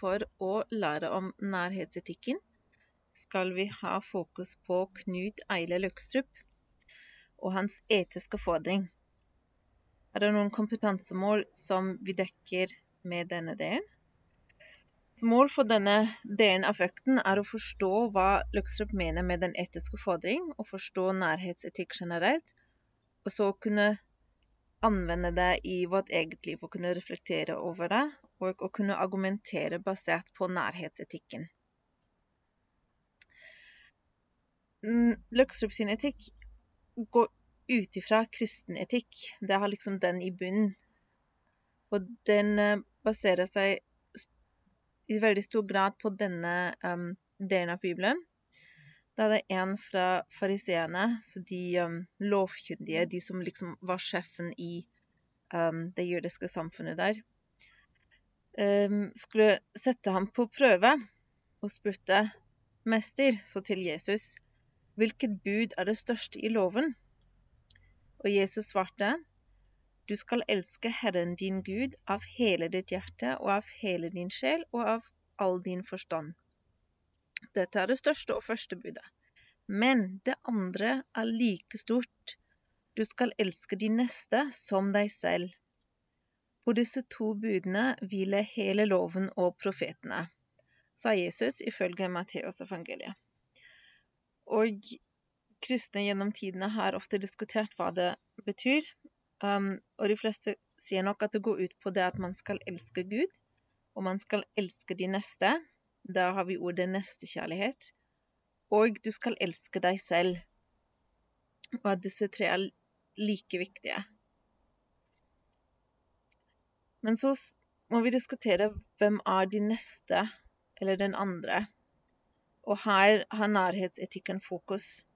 for å lære om nærhetsetikken skal vi ha fokus på Knut Eile Løkstrup og hans etiske fordring. Er det noen kompetansemål som vi dekker med denne delen? Så mål for denne delen av økten er å forstå hva Løkstrup mener med den etiske fordring, og forstå nærhetsetikk generelt, og så kunne anvende det i vårt eget liv og kunne reflektere over det, og å kunne argumentere basert på nærhetsetikken. Løkstrup sin etikk går ut ifra kristen etikk. Det har liksom den i bunnen. Og den eh, baserer seg i veldig stor grad på denne um, delen av Bibelen. Da er det en fra fariseerne, så de um, lovkyndige, de som liksom var sjefen i um, det jødiske samfunnet der, skulle sette ham på prøve og spurte mester, så til Jesus, hvilket bud er det største i loven? Og Jesus svarte, du skal elske Herren din Gud av hele ditt hjerte og av hele din sjel og av all din forstand. Dette er det største og første budet. Men det andre er like stort. Du skal elske de neste som deg selv. På disse to budene hviler hele loven og profetene, sa Jesus ifølge Matteus evangeliet. Og kristne gjennom tidene har ofte diskutert hva det betyr, Um, og de fleste sier nok at det går ut på det at man skal elske Gud, og man skal elske de neste. Da har vi ordet nestekjærlighet. Og du skal elske deg selv. Og at disse tre er like viktige. Men så må vi diskutere hvem er de neste, eller den andre. Og her har nærhetsetikken fokus.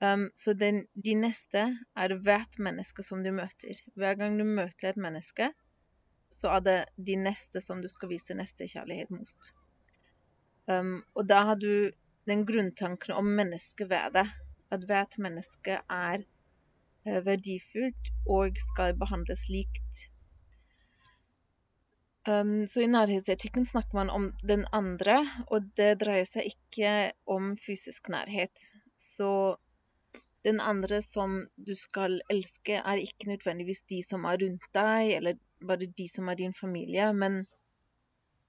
Um, så den, de neste er hvert menneske som du møter. Hver gang du møter et menneske, så er det de neste som du skal vise nestekjærlighet mot. Um, og da har du den grunntanken om menneskeverdet. At hvert menneske er uh, verdifullt og skal behandles likt. Um, så i nærhetsetikken snakker man om den andre, og det dreier seg ikke om fysisk nærhet. Så den andre som du skal elske, er ikke nødvendigvis de som er rundt deg, eller bare de som er din familie, men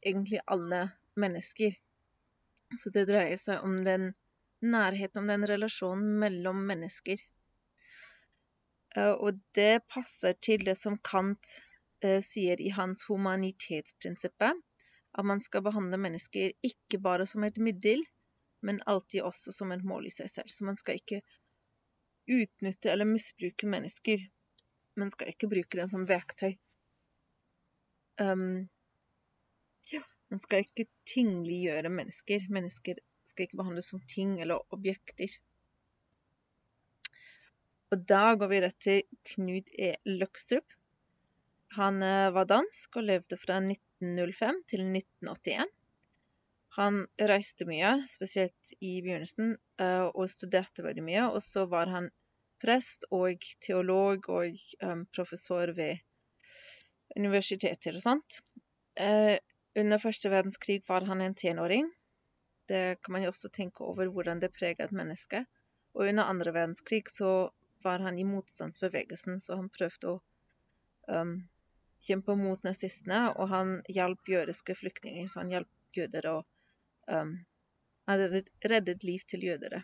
egentlig alle mennesker. Så det dreier seg om den nærheten, om den relasjonen mellom mennesker. Uh, og det passer til det som Kant sier i hans humanitetsprinsippet, at man skal behandle mennesker ikke bare som et middel, men alltid også som et mål i seg selv. Så man skal ikke utnytte eller misbruke mennesker, Man skal ikke bruke dem som verktøy. Um, ja, man skal ikke tingliggjøre mennesker. Mennesker skal ikke behandles som ting eller objekter. Og da går vi rett til Knut E. Løkstrup. Han eh, var dansk og levde fra 1905 til 1981. Han reiste mye, spesielt i begynnelsen, eh, og studerte veldig mye. Og så var han prest og teolog og um, professor ved universiteter og sånt. Under første verdenskrig var han en tenåring. Det kan man jo også tenke over hvordan det preget et menneske. Og under andre verdenskrig så var han i motstandsbevegelsen, så han prøvde å um, kjempe mot nazistene, og han hjalp jødiske flyktninger. Så han hjalp jøder og um, hadde reddet liv til jødere.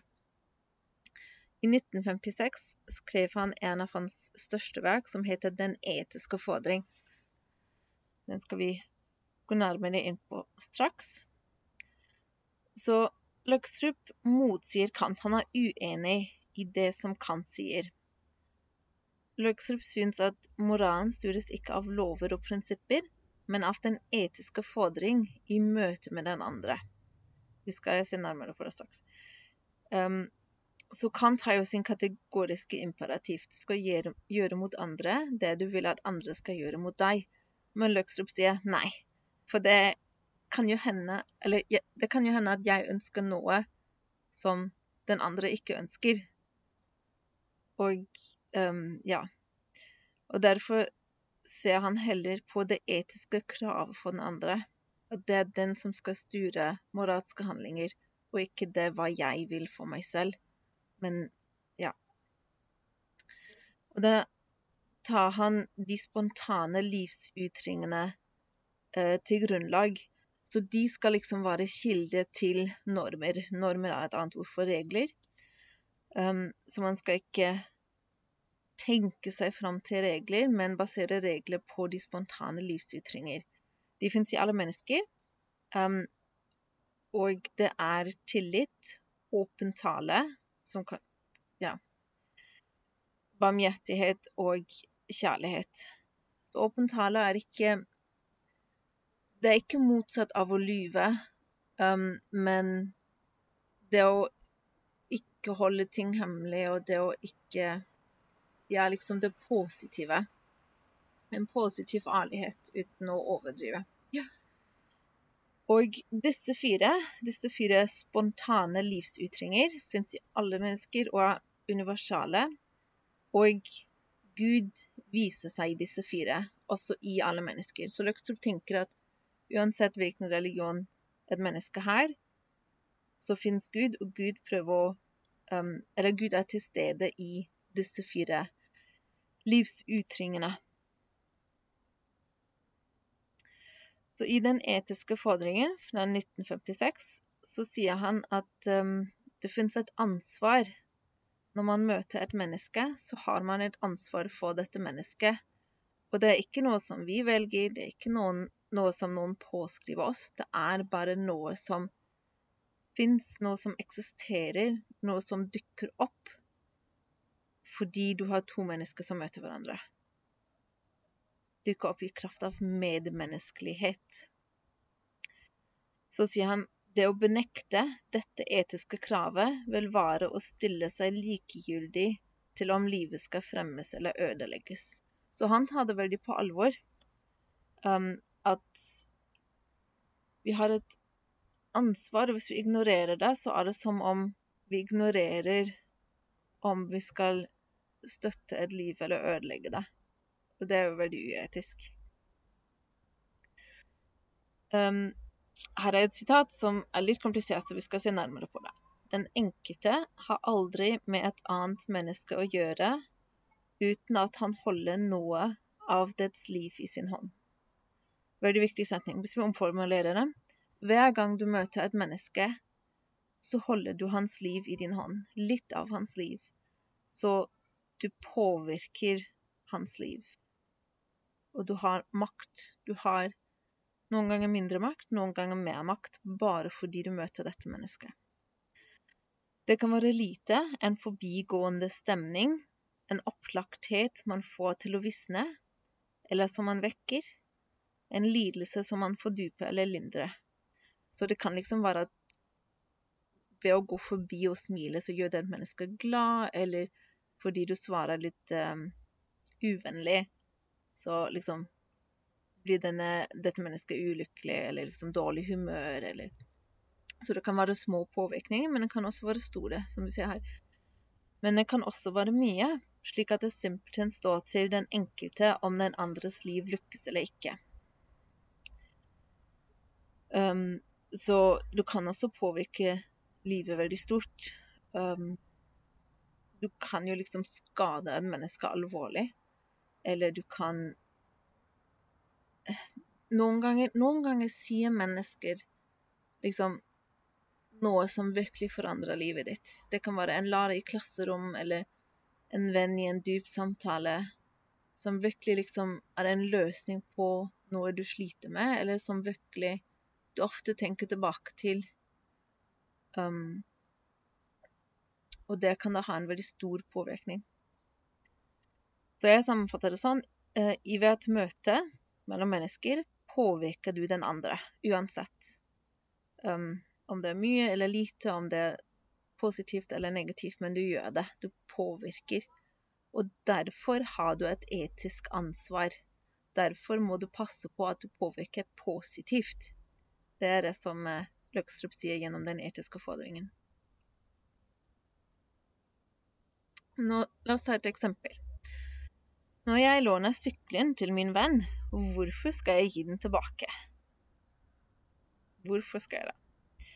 I 1956 skrev han en av hans største verk, som heter Den etiske fordring. Den skal vi gå nærmere inn på straks. Så Løkstrup motsier Kant. Han er uenig i det som Kant sier. Løkstrup syns at moralen styres ikke av lover og prinsipper, men av den etiske fordring i møte med den andre. Vi skal se nærmere på det straks. Um, så Kant har jo sin kategoriske imperativ. Du skal gjøre, gjøre, mot andre det du vil at andre skal gjøre mot deg. Men Løkstrup sier nei. For det kan jo hende Eller det kan jo hende at jeg ønsker noe som den andre ikke ønsker. Og um, ja. Og derfor ser han heller på det etiske kravet for den andre At det er den som skal styre moralske handlinger, og ikke det hva jeg vil for meg selv. Men ja. Og da tar han de spontane livsutringene eh, til grunnlag. Så de skal liksom være kilde til normer. Normer er et annet ord for regler. Um, så man skal ikke tenke seg fram til regler, men basere regler på de spontane livsytringer. De fins i alle mennesker. Um, og det er tillit, åpen tale, som kan Ja. Barmhjertighet og kjærlighet. Så åpen tale er ikke Det er ikke motsatt av å lyve, um, men det å ikke holde ting hemmelig, og det å ikke Ja, liksom det positive. En positiv ærlighet uten å overdrive. Ja. Og disse fire, disse fire spontane livsytringer fins i alle mennesker og er universale. Og Gud viser seg i disse fire, også i alle mennesker. Så Løkstrup tenker at uansett hvilken religion et menneske har, så fins Gud, og Gud prøver å um, Eller Gud er til stede i disse fire livsytringene. Så i den etiske fordringen fra 1956 så sier han at um, det finnes et ansvar. Når man møter et menneske, så har man et ansvar for dette mennesket. Og det er ikke noe som vi velger, det er ikke noen, noe som noen påskriver oss. Det er bare noe som fins, noe som eksisterer, noe som dukker opp fordi du har to mennesker som møter hverandre dukker opp i kraft av medmenneskelighet. Så sier han det å benekte dette etiske kravet vil være å stille seg likegyldig til om livet skal fremmes eller ødelegges. Så han tar det veldig på alvor um, at vi har et ansvar. Hvis vi ignorerer det, så er det som om vi ignorerer om vi skal støtte et liv eller ødelegge det. Og det er jo veldig uetisk. Um, her er et sitat som er litt komplisert, så vi skal se nærmere på det. Den enkelte har aldri med et annet menneske å gjøre uten at han holder noe av dets liv i sin hånd. Veldig viktig setning. Hvis vi omformulerer det Hver gang du møter et menneske, så holder du hans liv i din hånd. Litt av hans liv. Så du påvirker hans liv og du har makt. Du har noen ganger mindre makt, noen ganger mer makt, bare fordi du møter dette mennesket. Det kan være lite, en forbigående stemning, en opplagthet man får til å visne, eller som man vekker, en lidelse som man fordyper eller lindrer. Så det kan liksom være at ved å gå forbi og smile, så gjør det et menneske glad, eller fordi du svarer litt um, uvennlig, så liksom blir denne, dette mennesket ulykkelig eller liksom dårlig humør. Eller. Så det kan være små påvirkninger, men det kan også være store, som vi ser her. Men det kan også være mye, slik at det simpelthen står til den enkelte om den andres liv lykkes eller ikke. Um, så du kan også påvirke livet veldig stort. Um, du kan jo liksom skade et menneske alvorlig eller du kan noen ganger, noen ganger sier mennesker liksom noe som virkelig forandrer livet ditt. Det kan være en lærer i klasserom eller en venn i en dyp samtale som virkelig liksom er en løsning på noe du sliter med, eller som virkelig du ofte tenker tilbake til. Um, og det kan da ha en veldig stor påvirkning. Så jeg sammenfatter det sånn eh, i hvert møte mellom mennesker påvirker du den andre, uansett. Um, om det er mye eller lite, om det er positivt eller negativt, men du gjør det. Du påvirker. Og derfor har du et etisk ansvar. Derfor må du passe på at du påvirker positivt. Det er det som eh, Løkstrup sier gjennom den etiske fordringen. Nå, la oss ta et eksempel. Når jeg låner sykkelen til min venn, hvorfor skal jeg gi den tilbake? Hvorfor skal jeg det?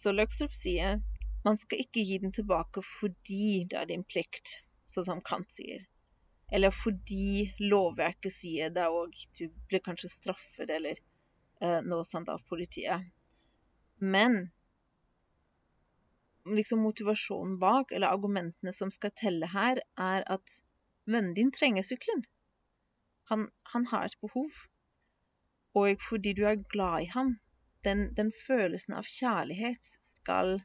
Så Løkstrup sier man skal ikke gi den tilbake fordi det er din plikt, sånn som Kant sier. Eller fordi lovverket sier det, og du blir kanskje straffet eller uh, noe sånt av politiet. Men liksom motivasjonen bak, eller argumentene som skal telle her, er at vennen din trenger sykkelen. Han, han har et behov. Og fordi du er glad i ham, den, den følelsen av kjærlighet skal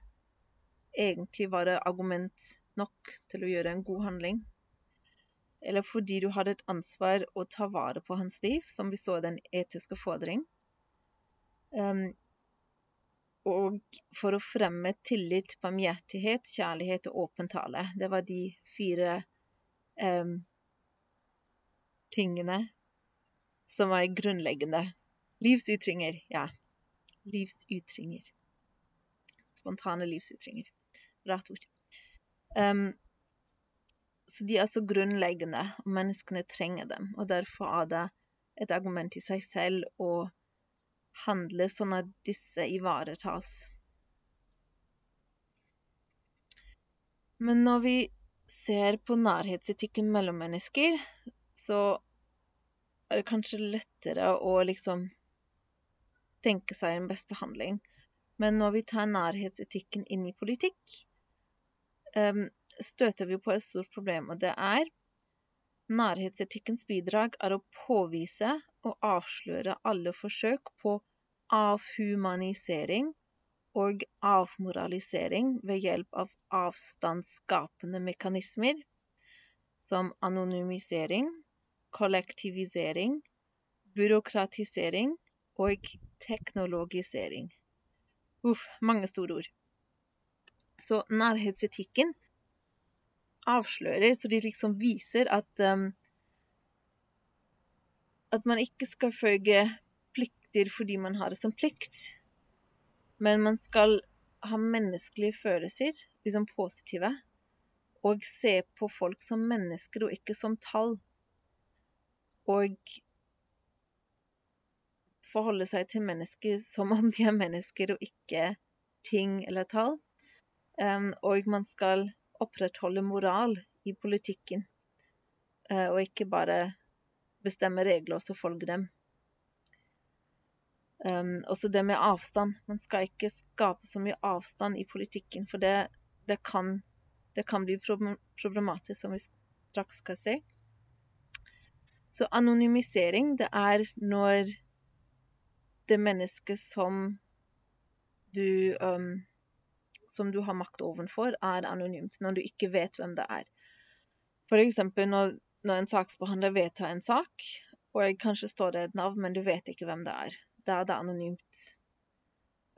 egentlig være argument nok til å gjøre en god handling. Eller fordi du hadde et ansvar å ta vare på hans liv, som vi så i den etiske fordring. Um, og for å fremme tillit, barmhjertighet, kjærlighet og åpen tale. Det var de fire um, tingene som var grunnleggende. Livsytringer, ja. Livsytringer. Spontane livsytringer. Rart ord. Um, så de er så grunnleggende, og menneskene trenger dem. Og derfor er det et argument i seg selv å handle sånn at disse ivaretas. Men når vi ser på nærhetsetikken mellom mennesker, så er det kanskje lettere å liksom tenke seg en beste handling. Men når vi tar nærhetsetikken inn i politikk, ehm, støter vi på et stort problem, og det er Nærhetsetikkens bidrag er å påvise og avsløre alle forsøk på avhumanisering og avmoralisering ved hjelp av avstandsskapende mekanismer som anonymisering, kollektivisering, byråkratisering og teknologisering. Uff, mange store ord. Så nærhetsetikken avslører, så de liksom viser at um, at man ikke skal følge plikter fordi man har det som plikt, men man skal ha menneskelige følelser, liksom positive, og se på folk som mennesker og ikke som tall. Og forholde seg til mennesker som om de er mennesker og ikke ting eller tall. Um, og man skal opprettholde moral i politikken, eh, og ikke bare bestemme regler og så følge dem. Um, også det med avstand. Man skal ikke skape så mye avstand i politikken, for det, det, kan, det kan, bli problematisk, som vi straks skal se. Så anonymisering, det er når det mennesket som du um, som du har makt overfor, er anonymt når du ikke vet hvem det er. F.eks. Når, når en saksbehandler vedtar en sak, og kanskje står det et navn, men du vet ikke hvem det er. Da er det anonymt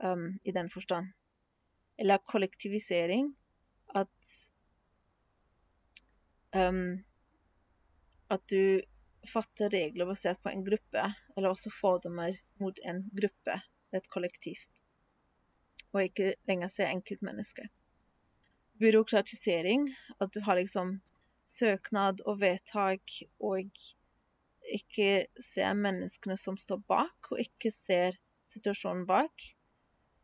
um, i den forstand. Eller kollektivisering. At um, at du fatter regler basert på en gruppe, eller også fordommer mot en gruppe, et kollektiv og ikke lenger se enkeltmennesket. Byråkratisering, at du har liksom søknad og vedtak og ikke ser menneskene som står bak, og ikke ser situasjonen bak.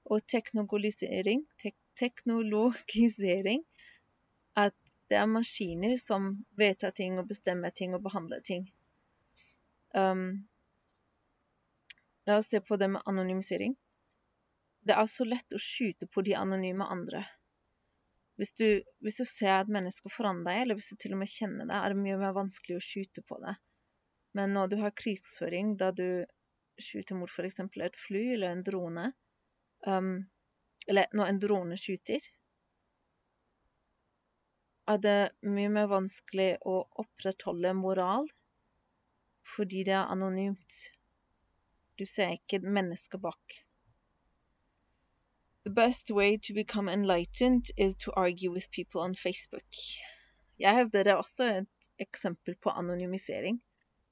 Og teknologisering, tek teknologisering at det er maskiner som vedtar ting og bestemmer ting og behandler ting. Um, la oss se på det med anonymisering det er så lett å skyte på de anonyme andre. Hvis du, hvis du ser et menneske foran deg, eller hvis du til og med kjenner det, er det mye mer vanskelig å skyte på det. Men når du har krigsføring, da du skyter mot f.eks. et fly eller en drone um, Eller når en drone skyter, er det mye mer vanskelig å opprettholde moral fordi det er anonymt. Du ser ikke mennesket bak. The best way to become enlightened is to argue with people on Facebook. Jeg hevder det også et eksempel på anonymisering.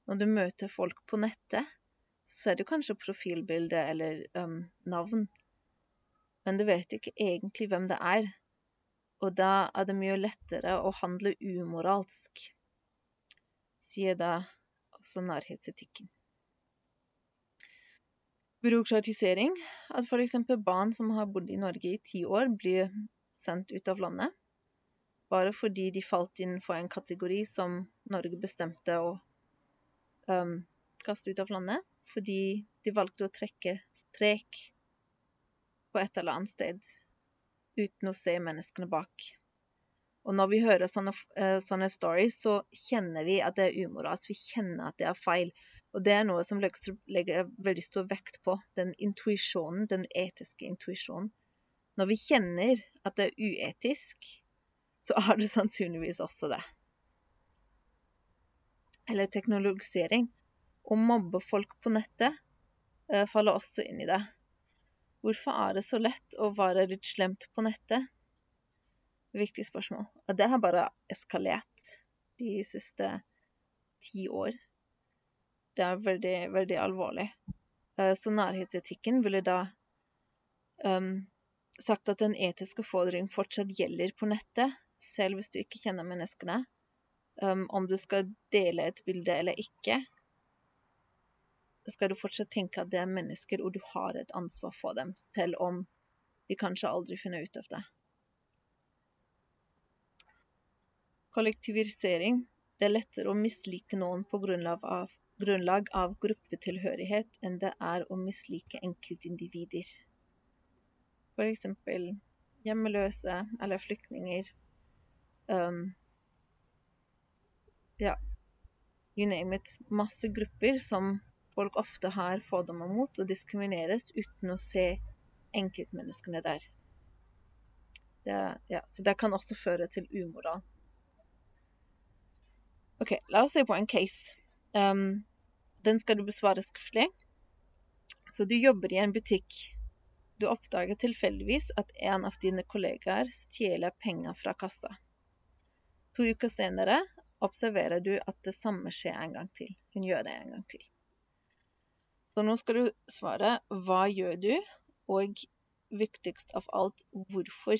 Når du møter folk på nettet, så ser du kanskje profilbilde eller um, navn, men du vet ikke egentlig hvem det er. Og da er det mye lettere å handle umoralsk, sier da også nærhetsetikken. Byråkratisering. At f.eks. barn som har bodd i Norge i ti år, blir sendt ut av landet. Bare fordi de falt inn for en kategori som Norge bestemte å um, kaste ut av landet. Fordi de valgte å trekke strek på et eller annet sted uten å se menneskene bak. Og når vi hører sånne, uh, sånne stories, så kjenner vi at det er umoralsk. Vi kjenner at det er feil. Og det er noe som Løgstrup legger veldig stor vekt på. Den intuisjonen, den etiske intuisjonen. Når vi kjenner at det er uetisk, så er det sannsynligvis også det. Eller teknologisering. Å mobbe folk på nettet uh, faller også inn i det. Hvorfor er det så lett å være litt slemt på nettet? Viktig spørsmål. Og det har bare eskalert de siste ti år. Det er veldig, veldig alvorlig. Eh, så nærhetsetikken ville da um, sagt at den etiske fordring fortsatt gjelder på nettet, selv hvis du ikke kjenner menneskene. Um, om du skal dele et bilde eller ikke, skal du fortsatt tenke at det er mennesker, og du har et ansvar for dem, selv om de kanskje aldri finner ut av det. Kollektivisering. Det er lettere å mislike noen på grunnlag av, grunnlag av gruppetilhørighet enn det er å mislike enkeltindivider. Eksempel hjemmeløse eller flyktninger. Um, ja, you name it. Masse grupper som folk ofte har fordommer mot og diskrimineres uten å se enkeltmenneskene der. Det, ja, så det kan også føre til umoral. OK, la oss se på en case. Um, den skal du besvare skriftlig. Så du jobber i en butikk. Du oppdager tilfeldigvis at en av dine kollegaer stjeler penger fra kassa. To uker senere observerer du at det samme skjer en gang til. Hun gjør det en gang til. Så nå skal du svare hva gjør du, og viktigst av alt hvorfor.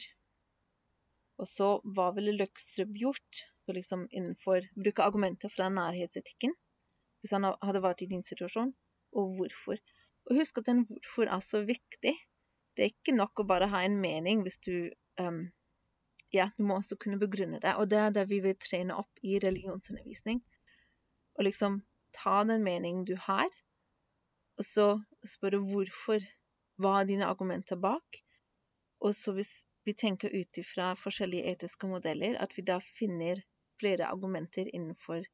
Og så hva ville Løkstrup gjort? Så liksom innenfor Bruke argumenter fra nærhetsetikken hvis han hadde vært i din situasjon, og hvorfor. Og husk at den hvorfor er så viktig. Det er ikke nok å bare ha en mening hvis du um, Ja, du må også kunne begrunne det. Og det er det vi vil trene opp i religionsundervisning. Og liksom ta den meningen du har, og så spørre hvorfor. Hva er dine argumenter bak? Og så hvis vi tenker ut ifra forskjellige etiske modeller, at vi da finner flere argumenter innenfor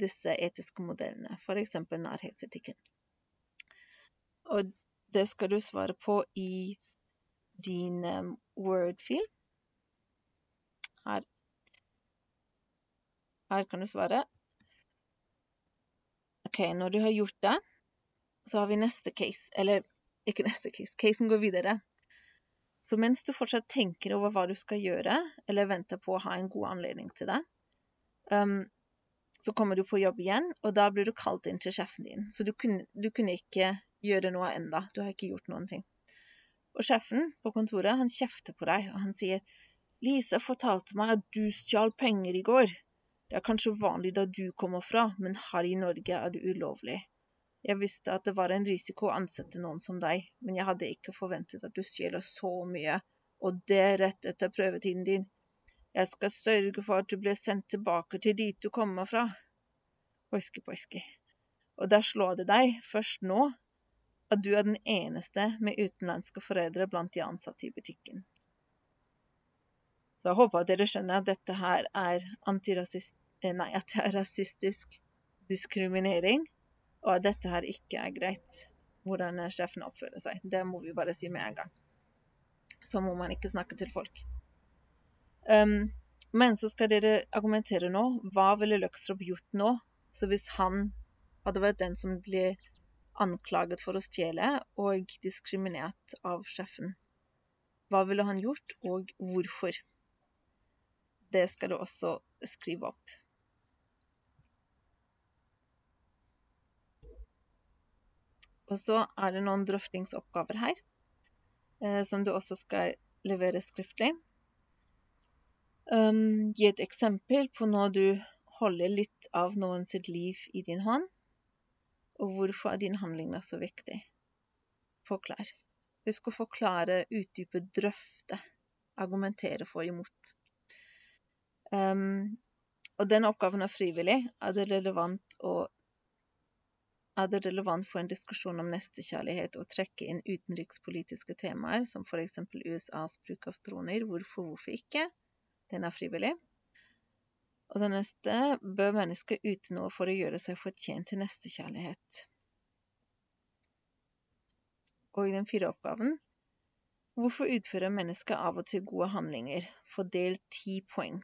disse etiske modellene, f.eks. nærhetsetikken. Og det skal du svare på i din um, Word-fil. Her. Her kan du svare. OK, når du har gjort det, så har vi neste case. Eller ikke neste case, casen går videre. Så mens du fortsatt tenker over hva du skal gjøre, eller venter på å ha en god anledning til det, um, så kommer du på jobb igjen, og da blir du kalt inn til sjefen din. Så du kunne, du kunne ikke gjøre noe enda. Du har ikke gjort noen ting. Og sjefen på kontoret, han kjefter på deg, og han sier Lise fortalte meg at du stjal penger i går. Det er kanskje vanlig da du kommer fra, men her i Norge er det ulovlig. Jeg visste at det var en risiko å ansette noen som deg, men jeg hadde ikke forventet at du stjeler så mye, og det rett etter prøvetiden din. Jeg skal sørge for at du blir sendt tilbake til dit du kommer fra. Poiski, poiski. Og der slår det deg, først nå, at du er den eneste med utenlandske foreldre blant de ansatte i butikken. Så jeg håper at dere skjønner at dette her er antirasist... Eh, nei, at det er rasistisk diskriminering og at dette her ikke er greit, hvordan sjefene oppfører seg. Det må vi bare si med en gang. Så må man ikke snakke til folk. Um, men så skal dere argumentere nå. Hva ville Løkstrup gjort nå? Så hvis han hadde vært den som ble anklaget for å stjele og diskriminert av sjefen, hva ville han gjort, og hvorfor? Det skal du også skrive opp. Og så er det noen drøftingsoppgaver her, eh, som du også skal levere skriftlig. Um, gi et eksempel på når du holder litt av noen sitt liv i din hånd, og hvorfor er din handling så viktig. forklar. Husk å forklare, utdype, drøfte. Argumentere for imot. Um, og den oppgaven er frivillig. Er det relevant å er det relevant for en diskusjon om nestekjærlighet å trekke inn utenrikspolitiske temaer, som f.eks. USAs bruk av droner? Hvorfor, hvorfor ikke? Den er frivillig. Og den neste bør mennesket yte noe for å gjøre seg fortjent til nestekjærlighet. Og i den fire oppgaven Hvorfor utfører mennesket av og til gode handlinger? Fordel ti poeng.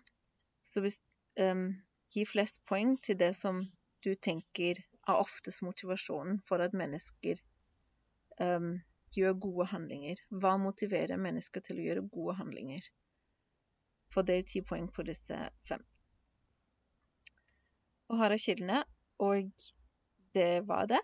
Så hvis, um, gi flest poeng til det som du tenker er oftest motivasjonen for at mennesker um, gjør gode handlinger. Hva motiverer mennesker til å gjøre gode handlinger? Fordel ti poeng på disse fem. Og her er kildene, og det var det.